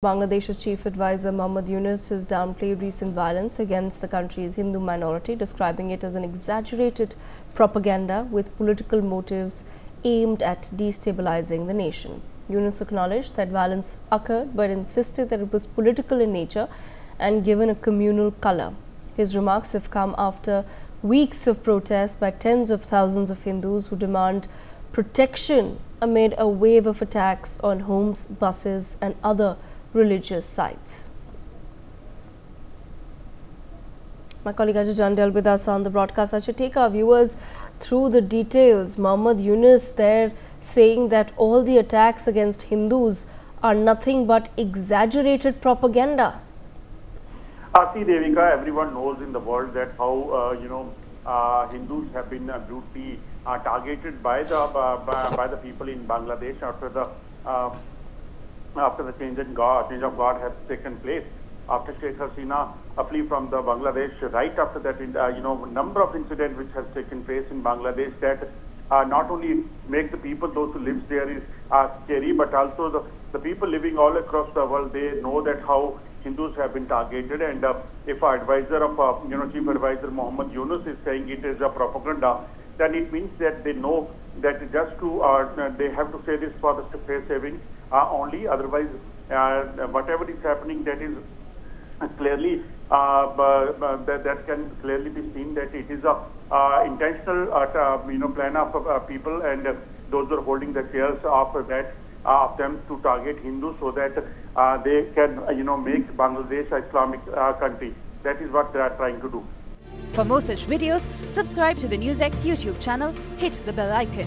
Bangladesh's chief advisor Muhammad Yunus has downplayed recent violence against the country's Hindu minority, describing it as an exaggerated propaganda with political motives aimed at destabilizing the nation. Yunus acknowledged that violence occurred but insisted that it was political in nature and given a communal color. His remarks have come after weeks of protests by tens of thousands of Hindus who demand protection amid a wave of attacks on homes, buses and other religious sites. My colleague Ajay Jandal with us on the broadcast. I should take our viewers through the details. Muhammad Yunus there saying that all the attacks against Hindus are nothing but exaggerated propaganda. Uh, Devika, everyone knows in the world that how, uh, you know, uh, Hindus have been uh, brutally uh, targeted by the uh, by, by, the people in Bangladesh after the uh, after the change in God, change of God has taken place. After Sheikh Hasina flee from the Bangladesh, right after that, uh, you know, number of incidents which has taken place in Bangladesh that uh, not only make the people, those who live there, is uh, scary, but also the, the people living all across the world, they know that how Hindus have been targeted. And uh, if our advisor of, uh, you know, chief advisor Muhammad Yunus is saying it is a propaganda, then it means that they know that just to, uh, they have to say this for the face saving uh, only. Otherwise, uh, whatever is happening, that is clearly uh, uh, uh that, that can clearly be seen that it is a uh, intentional, you know, plan of people and those who are holding the chairs of that of them to target Hindus so that they can, you know, make Bangladesh a Islamic country. That is what they are trying to do. For more such videos, subscribe to the NewsX YouTube channel, hit the bell icon.